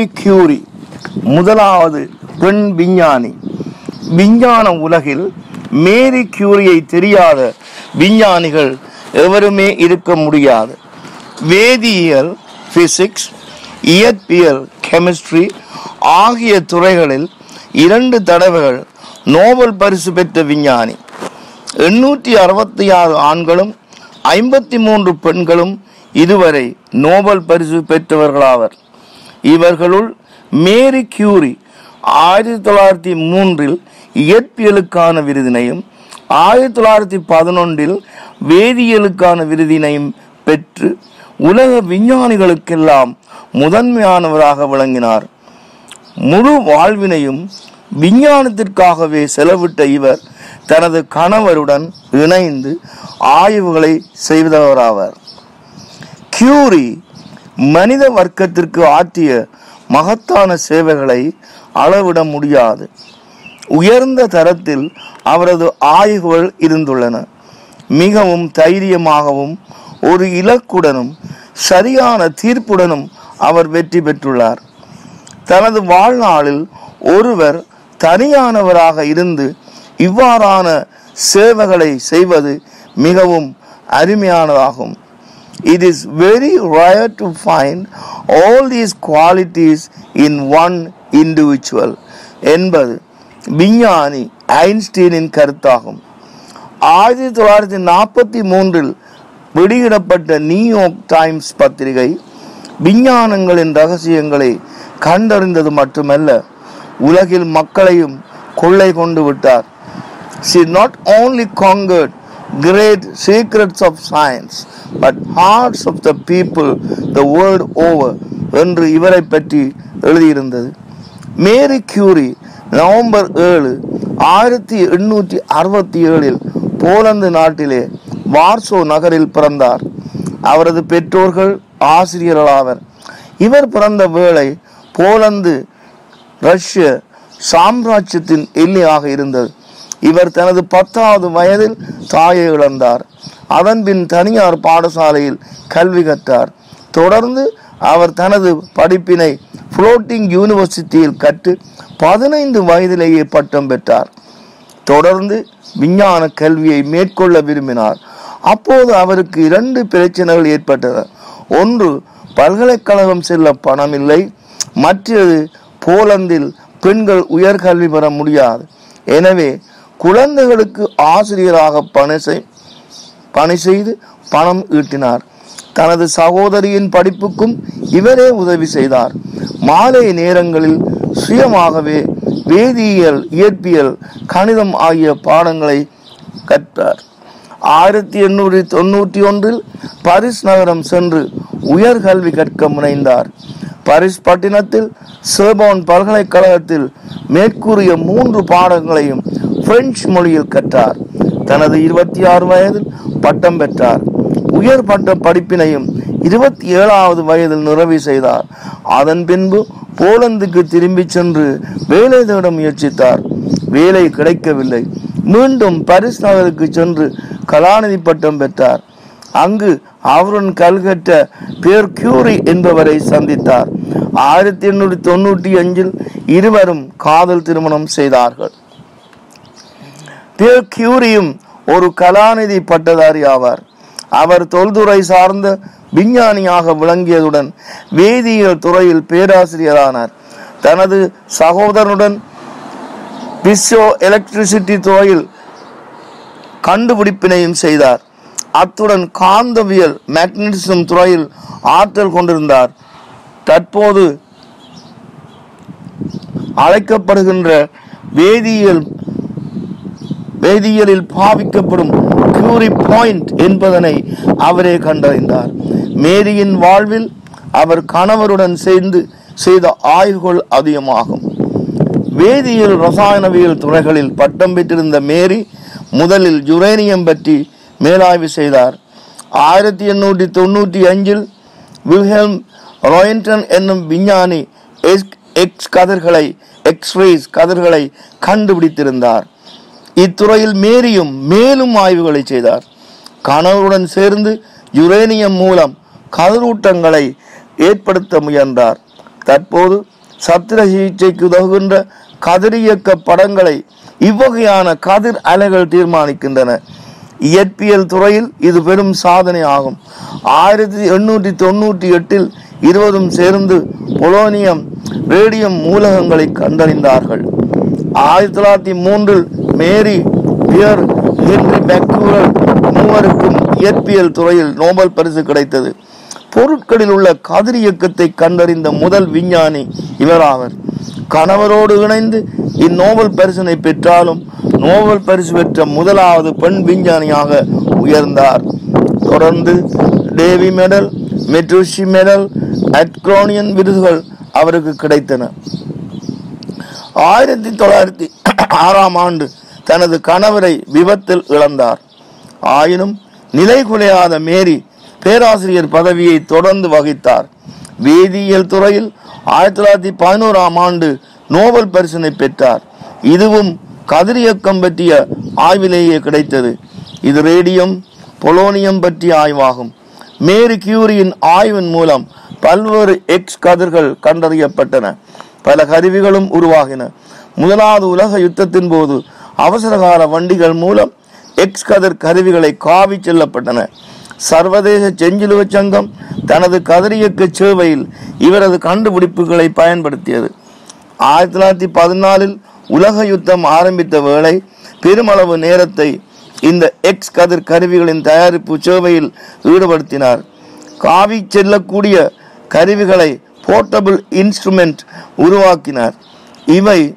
Marie Curie முதலாவது பெண் விஞ்ஞானி. விஞ்ஞான உலகில் மேரி கியூரியை தெரியாத விஞ்ஞானிகள் எவருமே இருக்க முடியாது. வேதியியல் பிசிக்ஸ் இயற்பியல் கெமிஸ்ட்ரி ஆகிய துறைகளில் இரண்டு தடவைகள் நோபல் பரிசு பெற்ற விஞ்ஞானி. எண்ணூற்றி அறுபத்தி ஆறு ஆண்களும் ஐம்பத்தி மூன்று பெண்களும் இதுவரை நோபல் பரிசு பெற்றவர்களாவர். இவர்களுள் மேரி கியூரி ஆயிரத்தி தொள்ளாயிரத்தி மூன்றில் இயற்பியலுக்கான விருதினையும் ஆயிரத்தி தொள்ளாயிரத்தி பதினொன்றில் வேதியியலுக்கான விருதினையும் பெற்று உலக விஞ்ஞானிகளுக்கெல்லாம் முதன்மையானவராக விளங்கினார். முழு வாழ்வினையும் விஞ்ஞானத்திற்காகவே செலவிட்ட இவர் தனது கணவருடன் இணைந்து ஆய்வுகளை செய்தவராவார். கியூரி மனித வர்க்கத்திற்கு ஆற்றிய மகத்தான சேவைகளை அளவிட முடியாது. உயர்ந்த தரத்தில் அவரது ஆய்வுகள் இருந்துள்ளன. மிகவும் தைரியமாகவும் ஒரு இலக்குடனும் சரியான தீர்ப்புடனும் அவர் வெற்றி பெற்றுள்ளார். தனது வாழ்நாளில் ஒருவர் தனியானவராக இருந்து இவ்வாறான சேவைகளை செய்வது மிகவும் அருமையானதாகும். It is very rare to find all these qualities in one individual. என்பது விஞ்ஞானி ஐன்ஸ்டீனின் கருத்தாகும். ஆயிரத்தி தொள்ளாயிரத்தி நாற்பத்தி மூன்றில் வெளியிடப்பட்ட நியூயார்க் டைம்ஸ் பத்திரிகை விஞ்ஞானங்களின் ரகசியங்களை கண்டறிந்தது மட்டுமல்ல உலகில் மக்களையும் கொள்ளை கொண்டு விட்டார். She not only conquered great secrets of science but hearts of the people the world over என்று இவரை பற்றி எழுதியிருந்தது. மேரி கியூரி நவம்பர் ஏழு ஆயிரத்தி எண்ணூற்றி அறுபத்தி ஏழில் போலந்து நாட்டிலே வார்சோ நகரில் பிறந்தார். அவரது பெற்றோர்கள் ஆசிரியர்களாவர். இவர் பிறந்த வேளை போலந்து ரஷ்ய சாம்ராஜ்யத்தின் எல்லையாக இருந்தது. இவர் தனது பத்தாவது வயதில் தாயை இழந்தார். அதன்பின் தனியார் பாடசாலையில் கல்வி கற்றார். தொடர்ந்து அவர் தனது படிப்பினை புளோட்டிங் யூனிவர்சிட்டியில் கற்று பதினைந்து வயதிலேயே பட்டம் பெற்றார். தொடர்ந்து விஞ்ஞான கல்வியை மேற்கொள்ள விரும்பினார். அப்போது அவருக்கு இரண்டு பிரச்சனைகள் ஏற்பட்டன. ஒன்று பல்கலைக்கழகம் செல்ல பணம் இல்லை. மற்றது போலந்தில் பெண்கள் உயர்கல்வி பெற முடியாது. எனவே குழந்தைகளுக்கு ஆசிரியராக பணி செய் பணி செய்து பணம் ஈட்டினார். தனது சகோதரியின் படிப்புக்கும் இவரே உதவி செய்தார். மாலை நேரங்களில் சுயமாகவே வேதியியல் இயற்பியல் கணிதம் ஆகிய பாடங்களை கற்றார். ஆயிரத்தி எண்ணூற்றி தொண்ணூற்றி ஒன்றில் பாரிஸ் நகரம் சென்று உயர்கல்வி கற்க முனைந்தார். பாரிஸ் பட்டினத்தில் சேபோன் பல்கலைக்கழகத்தில் மேற்கூறிய மூன்று பாடங்களையும் பிரெஞ்சு மொழியில் கற்றார். தனது இருபத்தி ஆறு வயதில் பட்டம் பெற்றார். உயர் பட்ட படிப்பினையும் இருபத்தி ஏழாவது வயதில் நிறைவு செய்தார். அதன் பின்பு போலந்துக்கு திரும்பி சென்று வேலை தேட முயற்சித்தார். வேலை கிடைக்கவில்லை. மீண்டும் பரிஸ் நகருக்கு சென்று கலாநிதி பட்டம் பெற்றார். அங்கு அவருடன் கல்கட்ட பேர் கியூரி என்பவரை சந்தித்தார். ஆயிரத்தி எண்ணூற்றி தொண்ணூற்றி அஞ்சில் இருவரும் காதல் திருமணம் செய்தார்கள். பேர் கியூரியும் ஒரு கலாநிதி பட்டதாரி ஆவார். அவர் தொல்துறை சார்ந்த விஞ்ஞானியாக விளங்கியதுடன் வேதியியல் துறையில் பேராசிரியரானார். தனது சகோதரனுடன் எலக்ட்ரிசிட்டி துறையில் கண்டுபிடிப்பினையும் செய்தார். அத்துடன் காந்தவியல் மேக்னடிசம் துறையில் ஆற்றல் கொண்டிருந்தார். தற்போது அழைக்கப்படுகின்ற வேதியியல் வேதியியலில் பாவிக்கப்படும் கியூரி பாயிண்ட் என்பதனை அவரே கண்டறிந்தார். மேரியின் வாழ்வில் அவர் கணவருடன் சேர்ந்து செய்த ஆய்வுகள் அதிகமாகும். வேதியியல் ரசாயனவியல் துறைகளில் பட்டம் பெற்றிருந்த மேரி முதலில் யுரேனியம் பற்றி மேலாய்வு செய்தார். ஆயிரத்தி எண்ணூற்றி தொண்ணூற்றி அஞ்சில் வில்ஹெல்ம் ராயன்டன் என்னும் விஞ்ஞானி எக்ஸ் எக்ஸ் கதிர்களை எக்ஸ்ரேஸ் கதிர்களை கண்டுபிடித்திருந்தார். இத்துறையில் மேரியும் மேலும் ஆய்வுகளை செய்தார். கணவருடன் சேர்ந்து யுரேனியம் மூலம் கதிரூட்டங்களை ஏற்படுத்த முயன்றார். தற்போது சத்திர சிகிச்சைக்கு உதவுகின்ற கதிரியக்க படங்களை இவ்வகையான கதிர் அலைகள் தீர்மானிக்கின்றன. இயற்பியல் துறையில் இது பெரும் சாதனை ஆகும். ஆயிரத்தி எண்ணூற்றி தொண்ணூற்றி எட்டில் இருவரும் சேர்ந்து பொலோனியம் ரேடியம் மூலகங்களை கண்டறிந்தார்கள். ஆயிரத்தி தொள்ளாயிரத்தி மூன்றில் மேரி பியர் ஹென்றி மெக்யூரல் மூவருக்கும் இயற்பியல் துறையில் நோபல் பரிசு கிடைத்தது. பொருட்களில் உள்ள கதிரியக்கத்தை கண்டறிந்த முதல் விஞ்ஞானி இவராவர் கணவரோடு இணைந்து இந்நோபல் பரிசினை பெற்றாலும் நோபல் பரிசு பெற்ற முதலாவது பெண் விஞ்ஞானியாக உயர்ந்தார். தொடர்ந்து Davy medal Matteucci medal Actonian விருதுகள் அவருக்கு கிடைத்தன. ஆயிரத்தி தொள்ளாயிரத்தி ஆறாம் ஆண்டு தனது கணவரை விபத்தில் இழந்தார். ஆயினும் நிலைகுலையாத மேரி பேராசிரியர் பதவியை தொடர்ந்து வகித்தார். வேதியியல் துறையில் ஆயிரத்தி தொள்ளாயிரத்தி பதினோராம் ஆண்டு நோபல் பரிசினை பெற்றார். இதுவும் கதிரியக்கம் பற்றிய ஆய்விலேயே கிடைத்தது. இது ரேடியம் பொலோனியம் பற்றிய ஆய்வாகும். மேரி கியூரியின் ஆய்வின் மூலம் பல்வேறு எக்ஸ் கதிர்கள் கண்டறியப்பட்டன. பல கருவிகளும் உருவாகின. முதலாவது உலக யுத்தத்தின் போது அவசரகால வண்டிகள் மூலம் எக்ஸ் கதிர் கருவிகளை காவி செல்லப்பட்டன. சர்வதேச செஞ்சிலுவ சங்கம் தனது கதிரியக்க சேவையில் இவரது கண்டுபிடிப்புகளை பயன்படுத்தியது. ஆயிரத்தி தொள்ளாயிரத்தி பதினாலில் உலக யுத்தம் ஆரம்பித்த வேளை பெருமளவு நேரத்தை இந்த எக்ஸ் கதிர் கருவிகளின் தயாரிப்பு சேவையில் ஈடுபடுத்தினார். காவி செல்லக்கூடிய கருவிகளை போர்ட்டபிள் இன்ஸ்ட்ருமெண்ட் உருவாக்கினார். இவை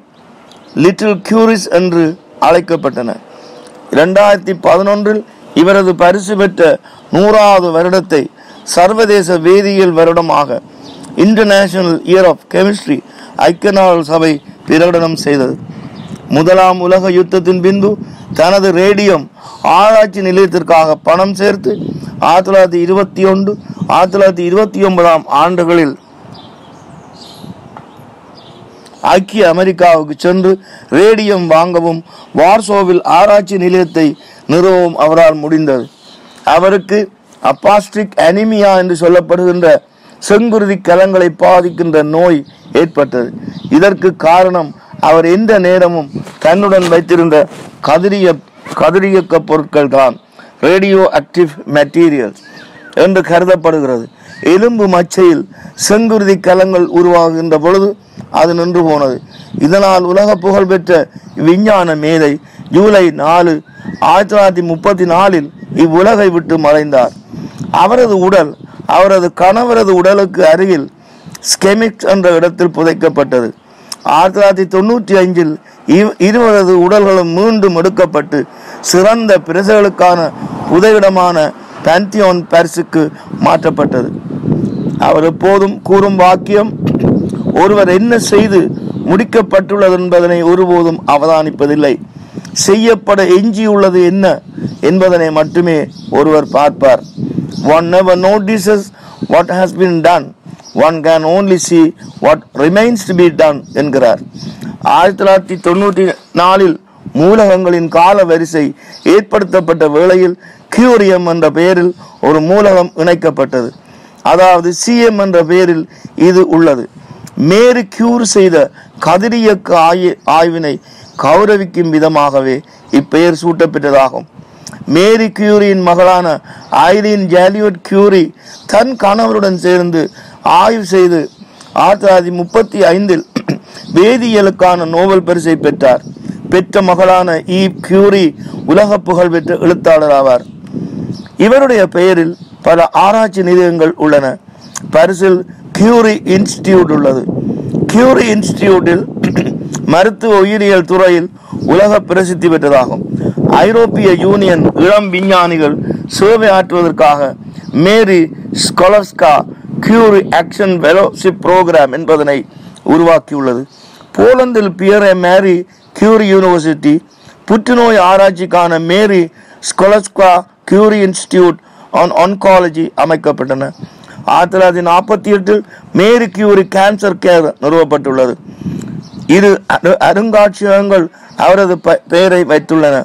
லிட்டில் கியூரிஸ் என்று அழைக்கப்பட்டன. இரண்டாயிரத்தி பதினொன்றில் இவரது பரிசு பெற்ற நூறாவது வருடத்தை சர்வதேச வேதியியல் வருடமாக இன்டர்நேஷனல் இயர் ஆஃப் கெமிஸ்ட்ரி ஐக்கிய நாடு சபை பிரகடனம் செய்தது. முதலாம் உலக யுத்தத்தின் பின்பு தனது ரேடியம் ஆராய்ச்சி நிலையத்திற்காக பணம் சேர்த்து ஆயிரத்தி தொள்ளாயிரத்தி இருபத்தி ஒன்று ஆயிரத்தி தொள்ளாயிரத்தி இருபத்தி ஒன்பதாம் ஆண்டுகளில் ஐக்கிய அமெரிக்காவுக்கு சென்று ரேடியம் வாங்கவும் வார்சோவில் ஆராய்ச்சி நிலையத்தை நிறுவவும் அவரால் முடிந்தது. அவருக்கு அப்பாஸ்டிக் அனிமியா என்று சொல்லப்படுகின்ற செங்குருதி கலங்களை பாதிக்கின்ற நோய் ஏற்பட்டது. இதற்கு காரணம் அவர் எந்த நேரமும் தன்னுடன் வைத்திருந்த கதிரிய கதிரியக்க பொருட்கள் தான் ரேடியோ ஆக்டிவ் மெட்டீரியல்ஸ் என்று கருதப்படுகிறது. எலும்பு மச்சையில் செங்குருதி கலங்கள் உருவாகின்ற பொழுது அது நின்று போனது. இதனால் உலக புகழ்பெற்ற விஞ்ஞான மேதை ஜூலை நாலு ஆயிரத்தி தொள்ளாயிரத்தி முப்பத்தி நாலில் இவ்வுலகை விட்டு மறைந்தார். அவரது உடல் அவரது கணவரது உடலுக்கு அருகில் ஸ்கெமிக்ஸ் என்ற இடத்தில் புதைக்கப்பட்டது. ஆயிரத்தி தொள்ளாயிரத்தி தொண்ணூற்றி அஞ்சில் இருவரது உடல்களும் மீண்டும் எடுக்கப்பட்டு சிறந்த பிரசைகளுக்கான புதையிடமான பேந்தியோன் பேரிஸுக்கு மாற்றப்பட்டது. அவர் எப்போதும் கூறும் வாக்கியம் ஒருவர் என்ன செய்து முடிக்கப்பட்டுள்ளது என்பதனை ஒருபோதும் அவதானிப்பதில்லை. செய்யப்பட எஞ்சியுள்ளது என்ன என்பதனை மட்டுமே ஒருவர் பார்ப்பார். One never notices what has been done one can only see what remains to be done என்கிறார். ஆயிரத்தி தொள்ளாயிரத்தி தொண்ணூற்றி நாலில் மூலகங்களின் கால வரிசை ஏற்படுத்தப்பட்ட வேளையில் கியூரியம் என்ற பெயரில் ஒரு மூலகம் இணைக்கப்பட்டது. அதாவது சிஎம் என்ற பெயரில் இது உள்ளது. மேரி கியூர் செய்த கதிரியக்க ஆய- ஆய்வினை கௌரவிக்கும் விதமாகவே இப்பெயர் சூட்டப்பெற்றதாகும். மேரி கியூரியின் மகளான ஐரீன் ஜாலியட் கியூரி தன் கணவருடன் சேர்ந்து ஆய்வு செய்து ஆயிரத்தி தொள்ளாயிரத்தி முப்பத்தி ஐந்தில் வேதியியலுக்கான நோபல் பரிசை பெற்றார். பெற்ற மகளான ஈவ் கியூரி உலக புகழ் பெற்ற எழுத்தாளர் ஆவார். இவருடைய பெயரில் பல ஆராய்ச்சி நிலையங்கள் உள்ளன. பரிசில் கியூரி இன்ஸ்டிடியூட் உள்ளது. கியூரி இன்ஸ்டிடியூட்டில் மருத்துவ உயிரியல் துறையில் உலக பிரசித்தி பெற்றதாகும். ஐரோப்பிய யூனியன் இளம் விஞ்ஞானிகள் சேவை ஆற்றுவதற்காக Marie Sklodowska Curie action fellowship programme என்பதனை உருவாக்கியுள்ளது. போலந்தில் பியரே மேரி கியூரி யூனிவர்சிட்டி புற்றுநோய் ஆராய்ச்சிக்கான Marie Sklodowska Curie institute on oncology அமைக்கப்பட்டன. ஆயிரத்தி தொள்ளாயிரத்தி நாற்பத்தி எட்டில் மேரி கியூரி கேன்சர் கேர் நிறுவப்பட்டுள்ளது. இரு அரு- அருங்காட்சியகங்கள் அவரது பெயரை வைத்துள்ளன.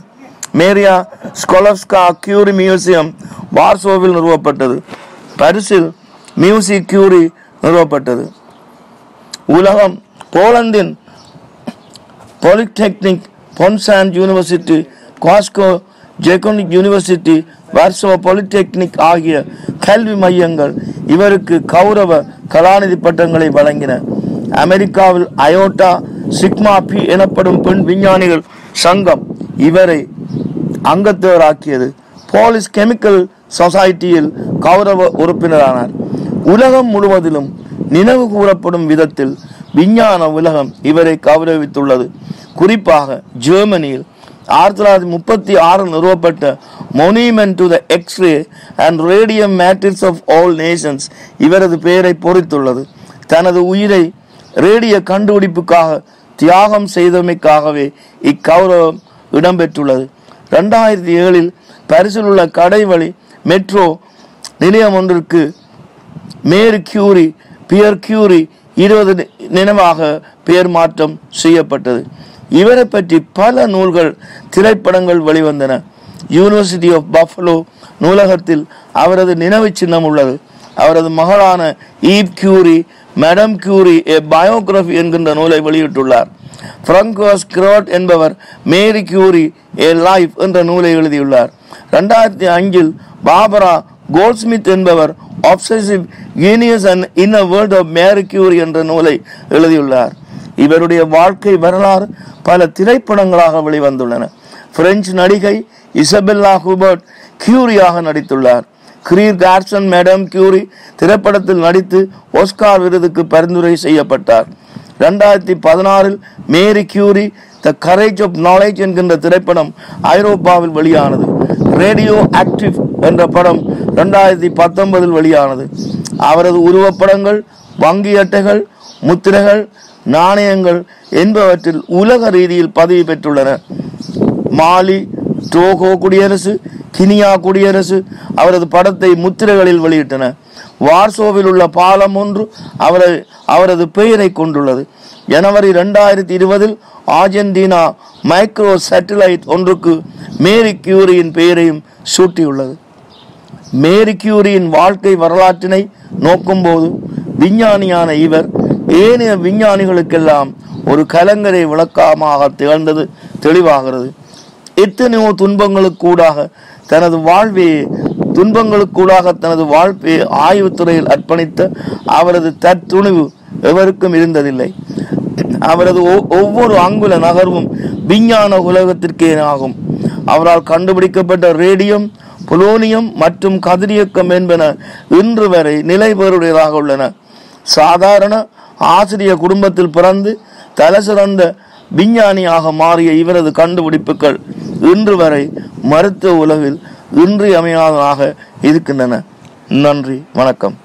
மேரியா ஸ்கொலஸ்கா கியூரி மியூசியம் வார்சோவில் நிறுவப்பட்டது. பரிசில் மியூசிக் கியூரி நிறுவப்பட்டது. உலகம் போலந்தின் polytechnic Poznan university Krakow Jagiellonian university Warsaw polytechnic ஆகிய கல்வி மையங்கள் இவருக்கு கௌரவ கலாநிதி பட்டங்களை வழங்கின. அமெரிக்காவில் அயோட்டா சிக்மா பி எனப்படும் பெண் விஞ்ஞானிகள் சங்கம் இவரை அங்கத்தவராக்கியது. போலீஸ் கெமிக்கல் சொசைட்டியில் கௌரவ உறுப்பினரானார். உலகம் முழுவதிலும் நினைவு கூறப்படும் விதத்தில் விஞ்ஞான உலகம் இவரை கௌரவித்துள்ளது. குறிப்பாக ஜெர்மனியில் ஆயிரத்தி தொள்ளாயிரத்தி முப்பத்தி ஆறு நிறுவப்பட்ட monument to the X-ray and radium martyrs of all nations இவரது பெயரை பொறித்துள்ளது. தனது உயிரை ரேடிய கண்டுபிடிப்புக்காக தியாகம் செய்தமைக்காகவே இக்கௌரவம் இடம்பெற்றுள்ளது. ரெண்டாயிரத்தி ஏழில் பரிசில் உள்ள கடைவழி மெட்ரோ நிலையம் ஒன்றிற்கு மேரி கியூரி பியர் கியூரி இருபது நினைவாக பெயர் மாற்றம் செய்யப்பட்டது. இவரை பற்றி பல நூல்கள் திரைப்படங்கள் வெளிவந்தன. யூனிவர்சிட்டி ஆஃப் பஃபலோ நூலகத்தில் அவரது நினைவு சின்னம் உள்ளது. அவரது மகளான Eve Curie Madame Curie a biography என்கின்ற நூலை வெளியிட்டுள்ளார். பிராங்கோஸ் கிரோட் என்பவர் மேரி கியூரி ஏ லைஃப் என்ற நூலை எழுதியுள்ளார். ரெண்டாயிரத்தி அஞ்சில் பாபரா கோல்ட்ஸ்மித் என்பவர் Obsessive Genius and in a world of Marie Curie என்ற நூலை எழுதியுள்ளார். இவருடைய வாழ்க்கை வரலாறு பல திரைப்படங்களாக வெளிவந்துள்ளன. பிரெஞ்சு நடிகை இசபெல்லா ஹூபர்ட் கியூரியாக நடித்துள்ளார். கிரீர் கார்சன் மேடம் கியூரி திரைப்படத்தில் நடித்து ஒஸ்கார் விருதுக்கு பரிந்துரை செய்யப்பட்டார். ரெண்டாயிரத்தி பதினாறில் Marie Curie the courage of knowledge என்கின்ற திரைப்படம் ஐரோப்பாவில் வெளியானது. ரேடியோ ஆக்டிவ் என்ற படம் ரெண்டாயிரத்தி பத்தொன்பதில் வெளியானது. அவரது உருவப்படங்கள் வங்கி அட்டைகள் முத்திரைகள் நாணயங்கள் என்பவற்றில் உலக ரீதியில் பதவி பெற்றுள்ளன. மாலி டோகோ குடியரசு கினியா குடியரசு அவரது படத்தை முத்திரைகளில் வெளியிட்டன. வார்சோவில் உள்ள பாலம் ஒன்று அவரது அவரது பெயரை கொண்டுள்ளது. ஜனவரி ரெண்டாயிரத்தி இருபதில் ஆர்ஜென்டினா மைக்ரோ சேட்டலைட் ஒன்றுக்கு மேரி கியூரியின் பெயரையும் சூட்டியுள்ளது. மேரி கியூரியின் வாழ்க்கை வரலாற்றினை நோக்கும்போது விஞ்ஞானியான இவர் ஏனைய விஞ்ஞானிகளுக்கெல்லாம் ஒரு கலங்கரை விளக்கமாக திகழ்ந்தது தெளிவாகிறது. எத்தனையோ துன்பங்களுக்கூடாக தனது வாழ்வையை துன்பங்களுக்கூடாக தனது வாழ்க்கையை ஆய்வுத்துறையில் அர்ப்பணித்த அவரது தத்துணிவு எவருக்கும் இருந்ததில்லை. அவரது ஒ- ஒவ்வொரு அங்குல நகர்வும் விஞ்ஞான உலகத்திற்கே ஆகும். அவரால் கண்டுபிடிக்கப்பட்ட ரேடியம் புலோனியம் மற்றும் கதிரியக்கம் என்பன இன்று வரை நிலைபெறுடையதாக உள்ளன. சாதாரண ஆசிரிய குடும்பத்தில் பிறந்து தலைசிறந்த விஞ்ஞானியாக மாறிய இவரது கண்டுபிடிப்புகள் இன்று வரை மருத்துவ உலகில் இன்றியமையாததாக இருக்கின்றன. நன்றி வணக்கம்.